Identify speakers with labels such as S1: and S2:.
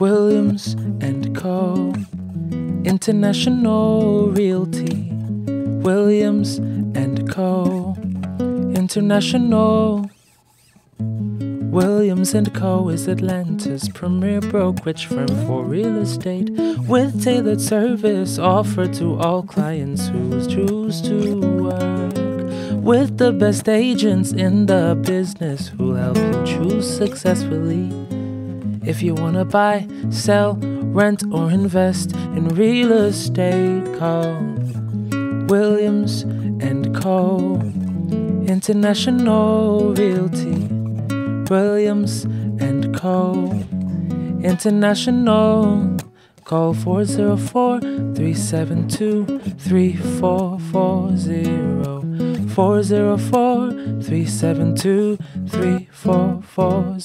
S1: Williams and Co. International Realty. Williams and Co. International. Williams and Co. is Atlanta's premier brokerage firm for real estate with tailored service offered to all clients who choose to work with the best agents in the business who'll help you choose successfully. If you want to buy, sell, rent, or invest in real estate, call Williams and Co. International Realty. Williams and Co. International. Call 404 372 3440. 404 372 3440.